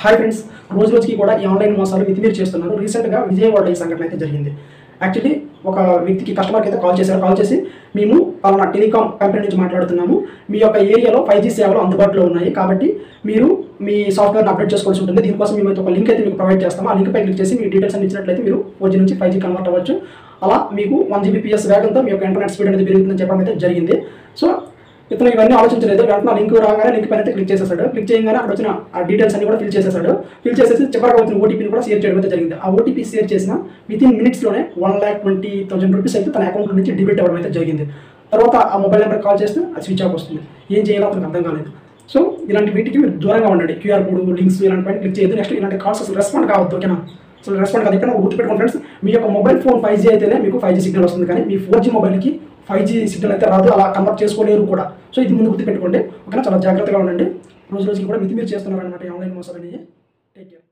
Hi friends రోజు రోజుకి కూడా ఈ ఆన్లైన్ మోసాలు మితిమీరి చేస్తున్నారు. రీసెంట్గా విజయవాడ ఈ సంఘటన అయితే జరిగింది. యాక్చువల్లీ ఒక వ్యక్తికి కస్టమర్కి అయితే కాల్ చేశారు. కాల్ చేసి మేము పలానా టెలికాం కంపెనీ నుంచి మాట్లాడుతున్నాము. మీ యొక్క ఏరియాలో ఫైవ్ జీ సేవలు అందుబాటులో ఉన్నాయి. కాబట్టి మీరు మీ సాఫ్ట్వేర్ని అప్డేట్ చేసుకోవాల్సి ఉంటుంది. దీనికోసం మేము అయితే ఒక లింక్ అయితే మీకు ప్రొవైడ్ చేస్తాము. ఆ లింక్ పై క్లిక్ చేసి మీ డీటెయిల్స్ అన్ని ఇచ్చినట్లయితే మీరు ఫోర్ జీ నుంచి ఫైవ్ జీ కన్వర్ట్ అవ్వచ్చు. అలా మీకు వన్ జీబీపీఎస్ వేగంతో మీ యొక్క ఇంటర్నెట్ స్పీడ్ అనేది పెరుగుతుందని చెప్పడం అయితే జరిగింది. సో ఇతను ఇవన్నీ ఆలోచించలేదు. వెంటనే లింక్ రాగానే లింక్ పైన అయితే క్లిక్ చేసేసాడు. క్లిక్ చేయగానే అక్కడ వచ్చిన ఆ డీటెయిల్స్ అన్ని కూడా ఫిల్ చేసేసాడు. ఫిల్ చేసేసి చివరికి వచ్చిన ఓటీపీని కూడా షేర్ చేయడం అయితే జరిగింది. ఆ ఓటీపీ షేర్ చేసిన with in మినిట్స్లోనే one lakh twenty thousand rupees అయితే తన అకౌంట్ నుంచి డిబిట్ అవ్వడం అయితే జరిగింది. తర్వాత ఆ మొబైల్ నెంబర్ కాల్ చేస్తే అది స్విచ్ ఆఫ్ వస్తుంది. ఏం చేయాలో అతనికి అర్థం కాలేదు. సో ఇలాంటి వీటికి మీరు దూరంగా ఉండండి. క్యూఆర్ కోడ్ లింక్స్ ఇలాంటి పైన క్లిక్ చేయదు నెక్స్ట్ ఇలాంటి కాల్స్ అసలు రెస్పాండ్ కావద్దు ఓకేనా? అసలు రెస్పాండ్ కాదు. ఇక్కడ గుర్తుపెట్టుకోండి ఫ్రెండ్స్ మీ యొక్క మొబైల్ ఫోన్ ఫైవ్ జీ అయితేనే మీకు ఫైవ్ జీ సిగ్నల్ వస్తుంది. కానీ మీ ఫోర్ జీ మొబైల్కి ఫైవ్ జీ సిగ్నల్ అయితే రాదు అలా కన్వర్ట్ చేసుకోలేరు కూడా. సో ఇది ముందు గుర్తుపెట్టుకోండి. ఓకేనా? చాలా జాగ్రత్తగా ఉండండి. రోజు రోజుకి కూడా మితి మీరు చేస్తున్నారు అనమాట ఆన్లైన్ మోసాలని టేక్ కేర్